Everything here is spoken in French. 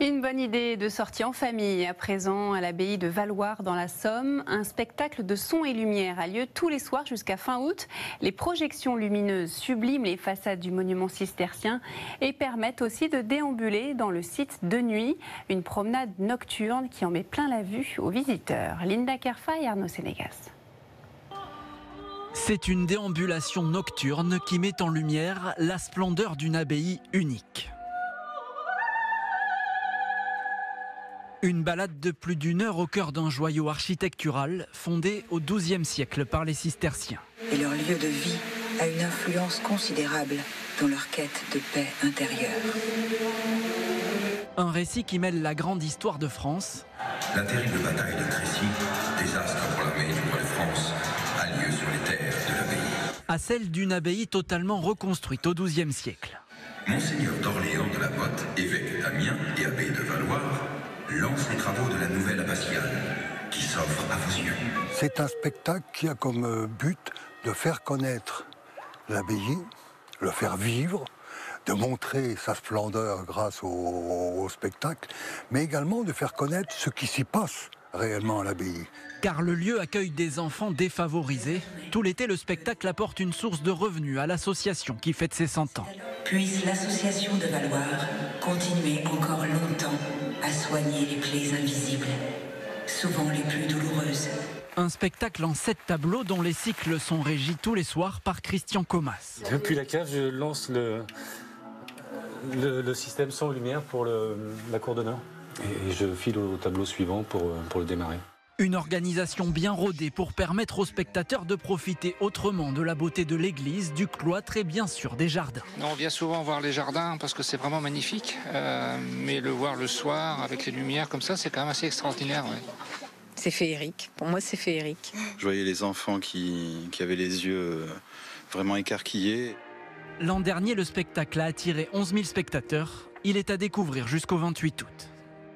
Une bonne idée de sortie en famille. À présent, à l'abbaye de Valoir dans la Somme, un spectacle de son et lumière a lieu tous les soirs jusqu'à fin août. Les projections lumineuses subliment les façades du monument cistercien et permettent aussi de déambuler dans le site de nuit. Une promenade nocturne qui en met plein la vue aux visiteurs. Linda Kerfa et Arnaud Sénégas. C'est une déambulation nocturne qui met en lumière la splendeur d'une abbaye unique. Une balade de plus d'une heure au cœur d'un joyau architectural fondé au XIIe siècle par les cisterciens. Et leur lieu de vie a une influence considérable dans leur quête de paix intérieure. Un récit qui mêle la grande histoire de France. La terrible bataille de Crécy, désastre pour l'armée du roi de France, a lieu sur les terres de l'abbaye. À celle d'une abbaye totalement reconstruite au XIIe siècle. Monseigneur d'Orléans de la Botte, évêque d'Amiens et abbé de Valois, lance les travaux de la nouvelle abbatiale qui s'offre à vos yeux. C'est un spectacle qui a comme euh, but de faire connaître l'abbaye, le faire vivre, de montrer sa splendeur grâce au, au spectacle, mais également de faire connaître ce qui s'y passe réellement à l'abbaye. Car le lieu accueille des enfants défavorisés. Tout l'été, le spectacle apporte une source de revenus à l'association qui fête ses 100 ans. Puisse l'association de Valoir continuer encore longtemps à soigner les plaies invisibles, souvent les plus douloureuses. Un spectacle en sept tableaux dont les cycles sont régis tous les soirs par Christian Comas. Depuis la cave, je lance le, le, le système sans lumière pour le, la cour d'honneur. Et je file au tableau suivant pour, pour le démarrer. Une organisation bien rodée pour permettre aux spectateurs de profiter autrement de la beauté de l'église, du cloître et bien sûr des jardins. On vient souvent voir les jardins parce que c'est vraiment magnifique, euh, mais le voir le soir avec les lumières comme ça, c'est quand même assez extraordinaire. Ouais. C'est féerique. Pour moi, c'est féerique. Je voyais les enfants qui, qui avaient les yeux vraiment écarquillés. L'an dernier, le spectacle a attiré 11 000 spectateurs. Il est à découvrir jusqu'au 28 août.